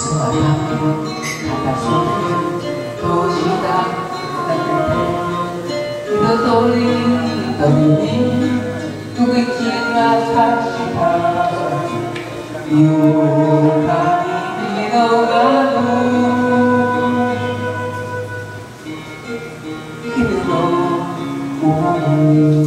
승환이 함께 다시 도시다 이더 떨리는 떨림이 누구에게나 사시다 유혹하니 너가도 힘들고 고마워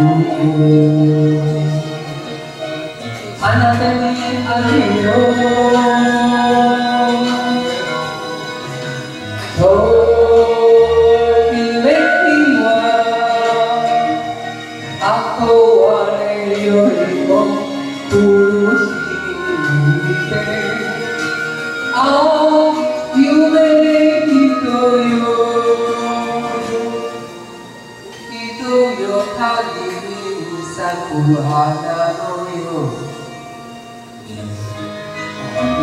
Oh, you. may be Subhanallah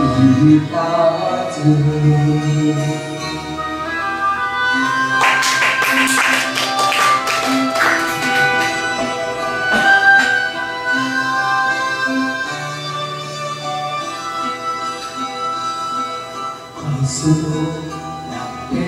Kita jumpa Sungguh, nanti,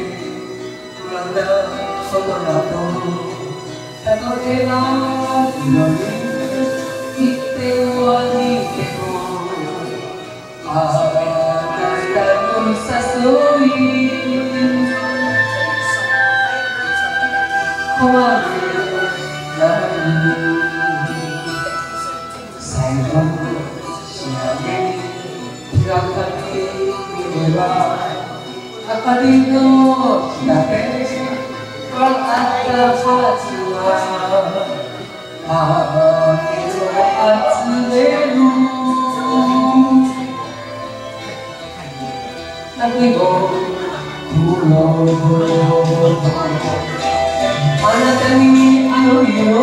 明かりの下で分かったはずを集める何も苦労あなたに会うよ